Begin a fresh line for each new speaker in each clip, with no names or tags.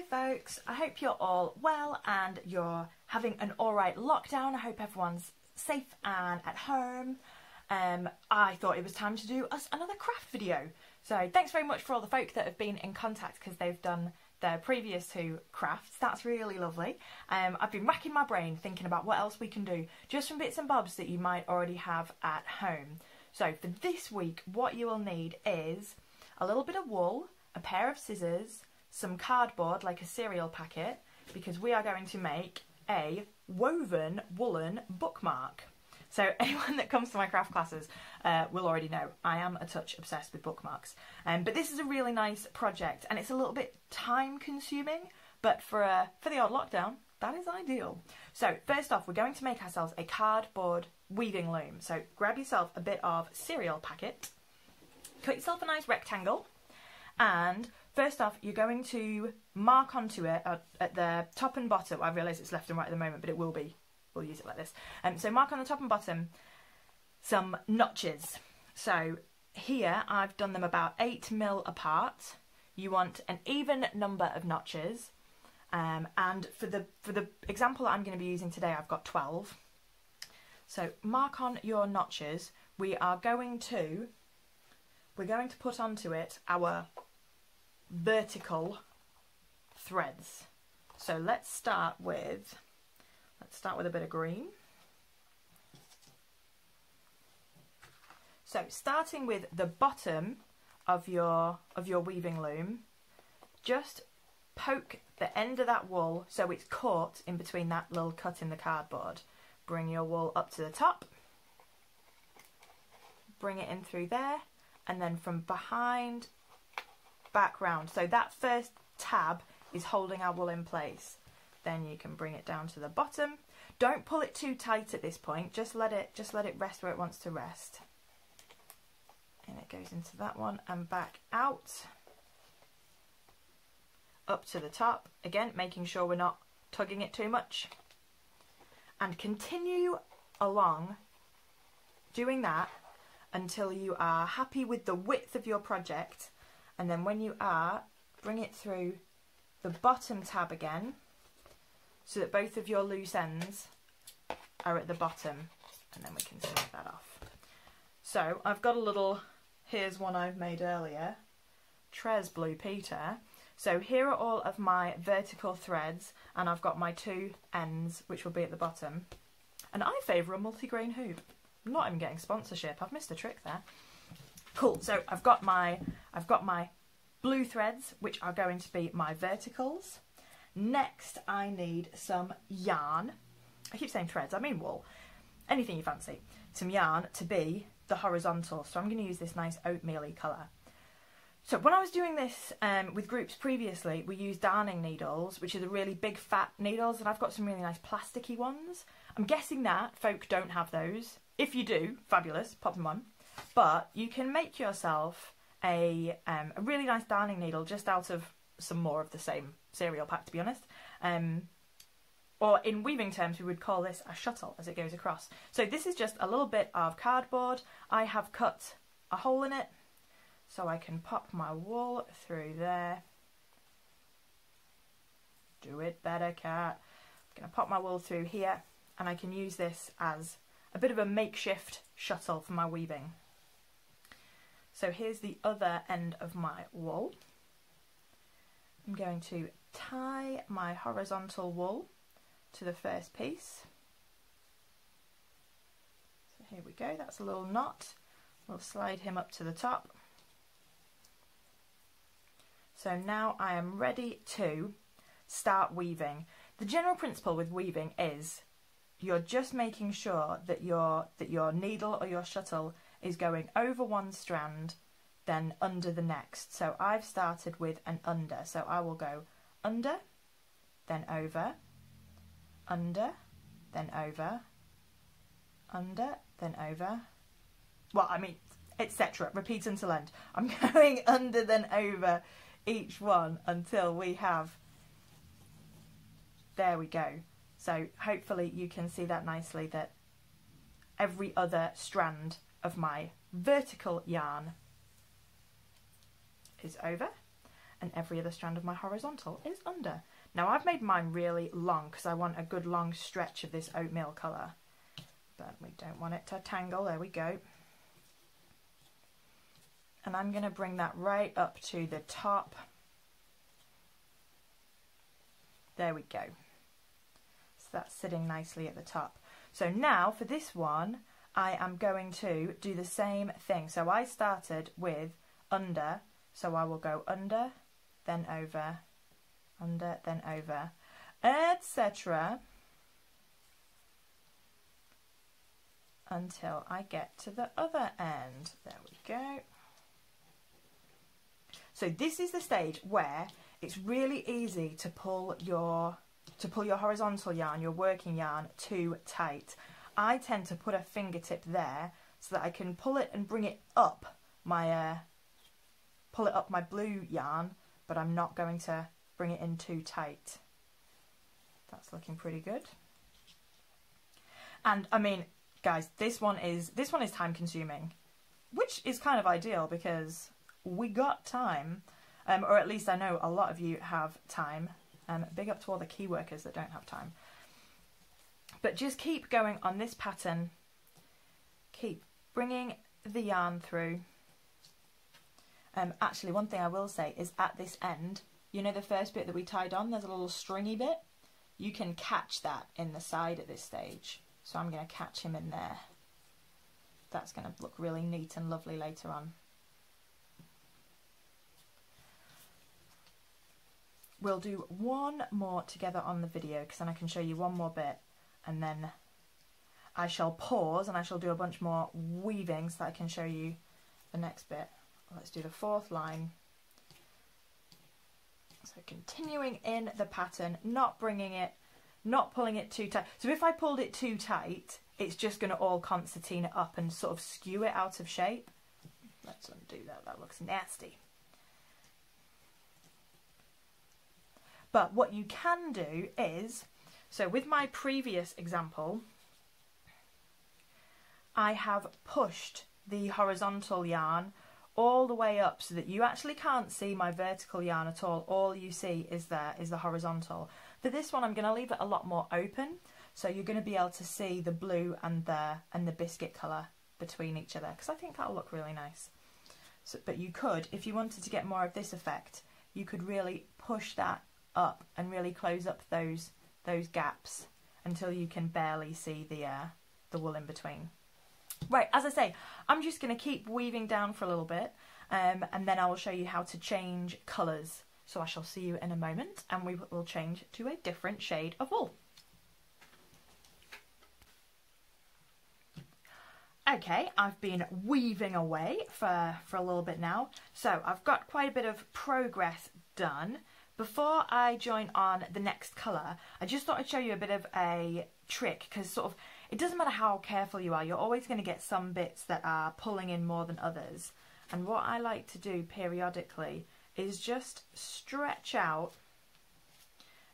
Hi folks, I hope you're all well and you're having an alright lockdown. I hope everyone's safe and at home. Um, I thought it was time to do us another craft video. So thanks very much for all the folk that have been in contact because they've done their previous two crafts. That's really lovely. Um, I've been racking my brain thinking about what else we can do just from bits and bobs that you might already have at home. So for this week, what you will need is a little bit of wool, a pair of scissors, some cardboard like a cereal packet because we are going to make a woven woolen bookmark. So anyone that comes to my craft classes uh, will already know I am a touch obsessed with bookmarks. Um, but this is a really nice project and it's a little bit time consuming, but for, uh, for the odd lockdown, that is ideal. So first off, we're going to make ourselves a cardboard weaving loom. So grab yourself a bit of cereal packet, cut yourself a nice rectangle, and First off, you're going to mark onto it at, at the top and bottom. I realise it's left and right at the moment, but it will be. We'll use it like this. Um, so mark on the top and bottom some notches. So here I've done them about 8 mil apart. You want an even number of notches. Um, and for the for the example that I'm going to be using today, I've got 12. So mark on your notches. We are going to we're going to put onto it our vertical threads. So let's start with, let's start with a bit of green. So starting with the bottom of your, of your weaving loom, just poke the end of that wool so it's caught in between that little cut in the cardboard. Bring your wool up to the top, bring it in through there, and then from behind back round. So that first tab is holding our wool in place. Then you can bring it down to the bottom. Don't pull it too tight at this point. Just let it just let it rest where it wants to rest. And it goes into that one and back out. Up to the top. Again, making sure we're not tugging it too much. And continue along doing that until you are happy with the width of your project and then when you are, bring it through the bottom tab again so that both of your loose ends are at the bottom and then we can snip that off. So I've got a little, here's one I've made earlier, Trez Blue Peter. So here are all of my vertical threads and I've got my two ends which will be at the bottom. And I favour a multi-grain hoop. I'm not even getting sponsorship, I've missed a trick there. Cool, so I've got my I've got my blue threads, which are going to be my verticals. Next, I need some yarn. I keep saying threads, I mean wool. Anything you fancy. Some yarn to be the horizontal. So I'm going to use this nice oatmeal colour. So when I was doing this um, with groups previously, we used darning needles, which are the really big fat needles, and I've got some really nice plasticky ones. I'm guessing that folk don't have those. If you do, fabulous, pop them on. But you can make yourself a, um, a really nice darning needle just out of some more of the same cereal pack, to be honest. Um, or in weaving terms, we would call this a shuttle as it goes across. So this is just a little bit of cardboard. I have cut a hole in it so I can pop my wool through there. Do it better, cat. I'm going to pop my wool through here and I can use this as a bit of a makeshift shuttle for my weaving. So here's the other end of my wool. I'm going to tie my horizontal wool to the first piece. So here we go, that's a little knot. We'll slide him up to the top. So now I am ready to start weaving. The general principle with weaving is you're just making sure that your that your needle or your shuttle is going over one strand, then under the next. So I've started with an under. So I will go under, then over, under, then over, under, then over. Well, I mean, etc. Repeat until end. I'm going under, then over each one until we have. There we go. So hopefully you can see that nicely that every other strand of my vertical yarn is over and every other strand of my horizontal is under. Now I've made mine really long because I want a good long stretch of this oatmeal colour. But we don't want it to tangle, there we go. And I'm going to bring that right up to the top. There we go. So that's sitting nicely at the top. So now for this one, I am going to do the same thing. So I started with under, so I will go under, then over, under, then over, etc. until I get to the other end. There we go. So this is the stage where it's really easy to pull your to pull your horizontal yarn, your working yarn, too tight. I tend to put a fingertip there so that I can pull it and bring it up my uh, pull it up my blue yarn, but I'm not going to bring it in too tight. That's looking pretty good. And I mean, guys, this one is this one is time consuming, which is kind of ideal because we got time, um, or at least I know a lot of you have time. Um, big up to all the key workers that don't have time. But just keep going on this pattern. Keep bringing the yarn through. Um, actually, one thing I will say is at this end, you know the first bit that we tied on, there's a little stringy bit? You can catch that in the side at this stage. So I'm going to catch him in there. That's going to look really neat and lovely later on. We'll do one more together on the video because then I can show you one more bit and then I shall pause and I shall do a bunch more weaving so that I can show you the next bit. Let's do the fourth line. So continuing in the pattern, not bringing it, not pulling it too tight. So if I pulled it too tight, it's just going to all concertina up and sort of skew it out of shape. Let's undo that, that looks nasty. But what you can do is, so with my previous example, I have pushed the horizontal yarn all the way up so that you actually can't see my vertical yarn at all. All you see is there is the horizontal. For this one, I'm going to leave it a lot more open. So you're going to be able to see the blue and the and the biscuit colour between each other because I think that'll look really nice. So, but you could, if you wanted to get more of this effect, you could really push that up and really close up those those gaps until you can barely see the uh, the wool in between. Right, as I say, I'm just going to keep weaving down for a little bit um, and then I will show you how to change colours. So I shall see you in a moment and we will change to a different shade of wool. Okay, I've been weaving away for, for a little bit now. So I've got quite a bit of progress done. Before I join on the next colour, I just thought I'd show you a bit of a trick because sort of it doesn't matter how careful you are, you're always going to get some bits that are pulling in more than others. And what I like to do periodically is just stretch out.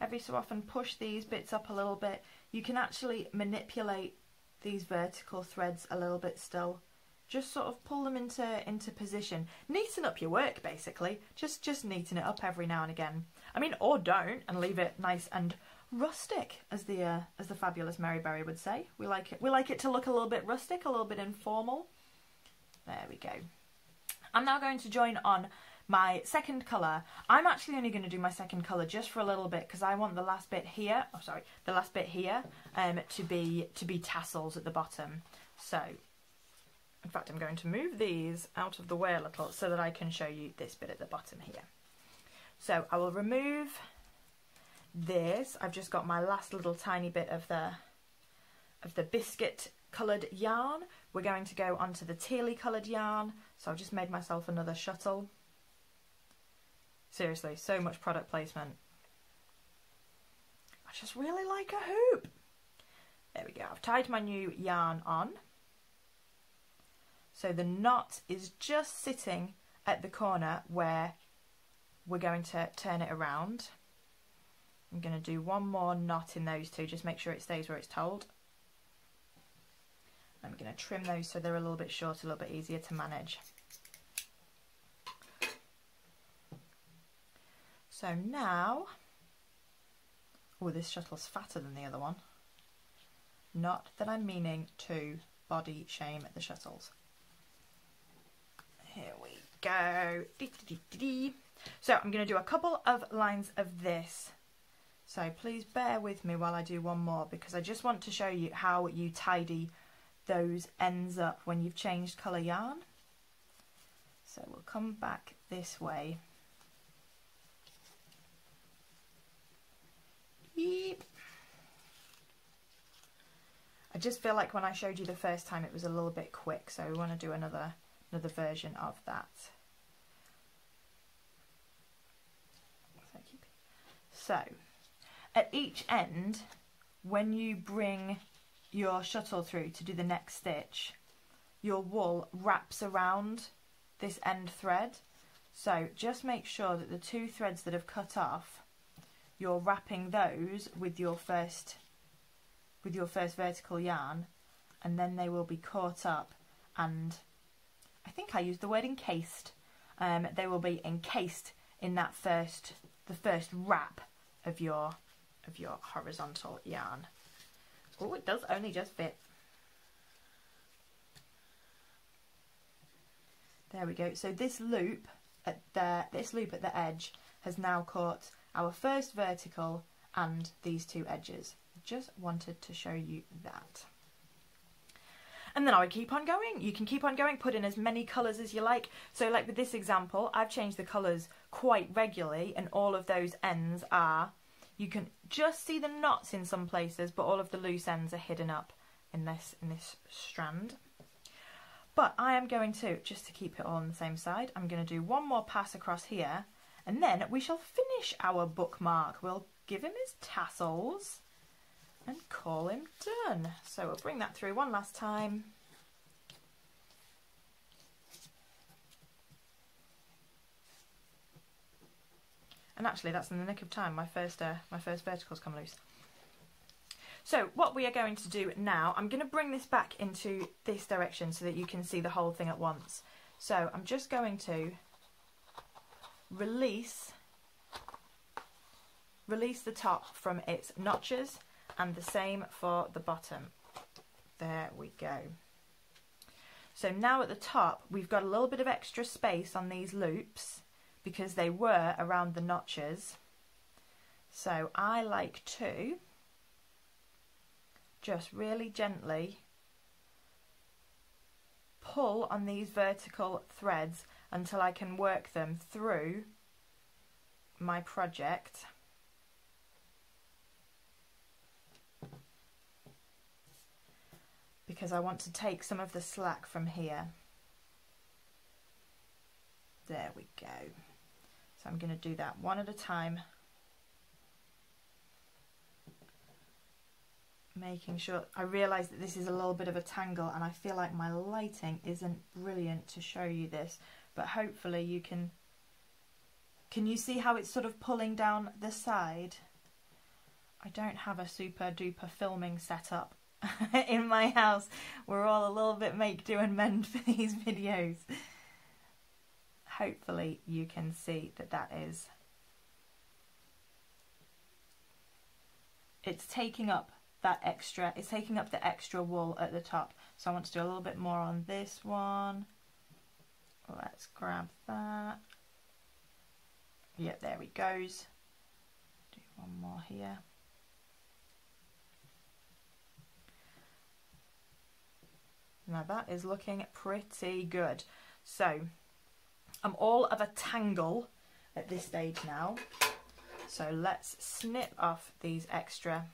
Every so often push these bits up a little bit. You can actually manipulate these vertical threads a little bit still. Just sort of pull them into into position. Neaten up your work basically. Just just neaten it up every now and again i mean or don't and leave it nice and rustic as the uh, as the fabulous mary berry would say. We like it we like it to look a little bit rustic a little bit informal. There we go. I'm now going to join on my second colour. I'm actually only going to do my second colour just for a little bit because i want the last bit here oh sorry the last bit here um to be to be tassels at the bottom. So in fact, I'm going to move these out of the way a little so that I can show you this bit at the bottom here. So I will remove this. I've just got my last little tiny bit of the of the biscuit coloured yarn. We're going to go onto the tealy coloured yarn. So I've just made myself another shuttle. Seriously, so much product placement. I just really like a hoop. There we go. I've tied my new yarn on. So the knot is just sitting at the corner where we're going to turn it around. I'm going to do one more knot in those two, just make sure it stays where it's told. I'm going to trim those so they're a little bit shorter, a little bit easier to manage. So now, oh this shuttle's fatter than the other one. Not that I'm meaning to body shame the shuttles. Here we go. So I'm going to do a couple of lines of this. So please bear with me while I do one more because I just want to show you how you tidy those ends up when you've changed colour yarn. So we'll come back this way. I just feel like when I showed you the first time it was a little bit quick so we want to do another another version of that. So at each end when you bring your shuttle through to do the next stitch your wool wraps around this end thread. So just make sure that the two threads that have cut off you're wrapping those with your first with your first vertical yarn and then they will be caught up and I think I used the word encased um, they will be encased in that first the first wrap of your of your horizontal yarn oh it does only just fit there we go so this loop at the this loop at the edge has now caught our first vertical and these two edges just wanted to show you that. And then I would keep on going. You can keep on going, put in as many colours as you like. So like with this example, I've changed the colours quite regularly and all of those ends are, you can just see the knots in some places, but all of the loose ends are hidden up in this, in this strand. But I am going to, just to keep it all on the same side, I'm going to do one more pass across here and then we shall finish our bookmark. We'll give him his tassels and call him done. So we'll bring that through one last time. And actually that's in the nick of time, my first, uh, my first verticals come loose. So what we are going to do now, I'm going to bring this back into this direction so that you can see the whole thing at once. So I'm just going to release release the top from its notches and the same for the bottom. There we go. So now at the top we've got a little bit of extra space on these loops because they were around the notches. So I like to just really gently pull on these vertical threads until I can work them through my project because I want to take some of the slack from here. There we go. So I'm going to do that one at a time. Making sure, I realise that this is a little bit of a tangle and I feel like my lighting isn't brilliant to show you this, but hopefully you can, can you see how it's sort of pulling down the side? I don't have a super duper filming setup in my house. We're all a little bit make do and mend for these videos. Hopefully you can see that that is. It's taking up that extra it's taking up the extra wool at the top. So I want to do a little bit more on this one. Let's grab that. Yep there he goes. Do one more here. Now that is looking pretty good. So I'm all of a tangle at this stage now. So let's snip off these extra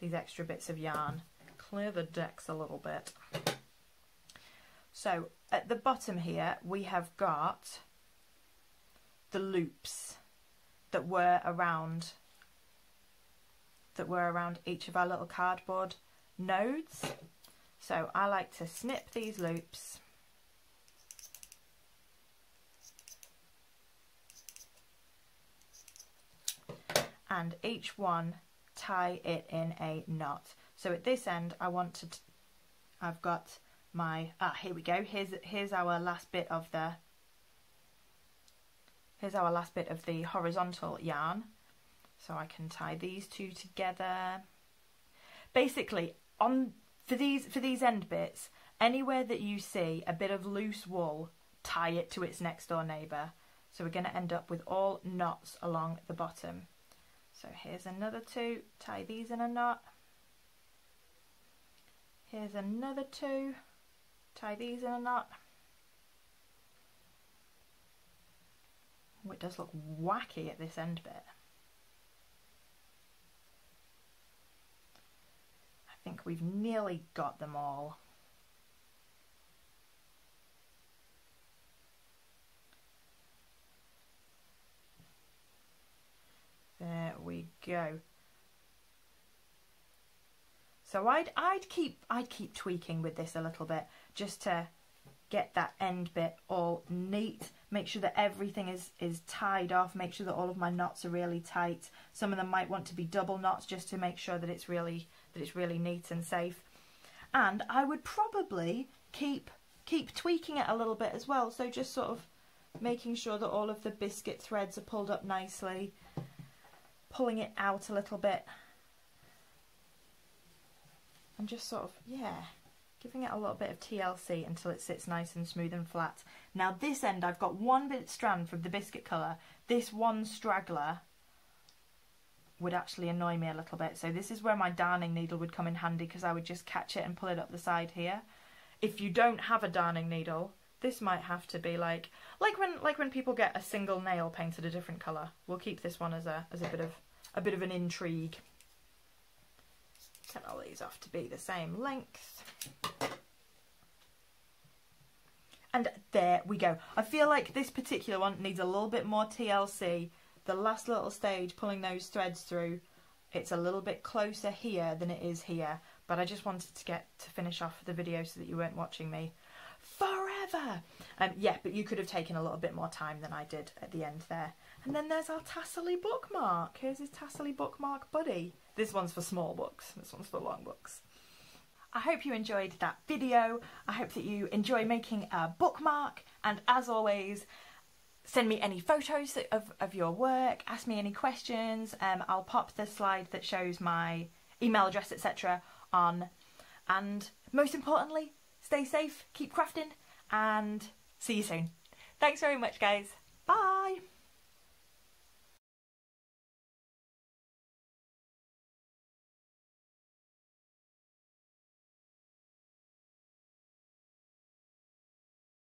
these extra bits of yarn, clear the decks a little bit. So at the bottom here we have got the loops that were around that were around each of our little cardboard nodes. So I like to snip these loops and each one tie it in a knot. So at this end I want to, I've got my, ah here we go, here's, here's our last bit of the Here's our last bit of the horizontal yarn. So I can tie these two together. Basically, on for these for these end bits, anywhere that you see a bit of loose wool, tie it to its next door neighbour. So we're going to end up with all knots along the bottom. So here's another two, tie these in a knot. Here's another two, tie these in a knot. Oh, it does look wacky at this end bit. I think we've nearly got them all. There we go. So I'd I'd keep I'd keep tweaking with this a little bit just to get that end bit all neat. Make sure that everything is is tied off. Make sure that all of my knots are really tight. Some of them might want to be double knots just to make sure that it's really that it's really neat and safe. And I would probably keep keep tweaking it a little bit as well. So just sort of making sure that all of the biscuit threads are pulled up nicely pulling it out a little bit and just sort of, yeah, giving it a little bit of TLC until it sits nice and smooth and flat. Now this end I've got one bit strand from the biscuit colour. This one straggler would actually annoy me a little bit. So this is where my darning needle would come in handy because I would just catch it and pull it up the side here. If you don't have a darning needle, this might have to be like like when like when people get a single nail painted a different colour. We'll keep this one as a as a bit of a bit of an intrigue. Cut all these off to be the same length. And there we go. I feel like this particular one needs a little bit more TLC. The last little stage, pulling those threads through, it's a little bit closer here than it is here. But I just wanted to get to finish off the video so that you weren't watching me forever. Um, yeah, but you could have taken a little bit more time than I did at the end there. And then there's our Tassily bookmark. Here's his Tassily bookmark buddy. This one's for small books, this one's for long books. I hope you enjoyed that video. I hope that you enjoy making a bookmark. And as always, send me any photos of, of your work, ask me any questions. Um, I'll pop the slide that shows my email address, etc. on. And most importantly, stay safe, keep crafting, and see you soon. Thanks very much, guys.